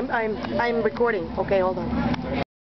I'm, I'm, I'm recording. Okay, hold on.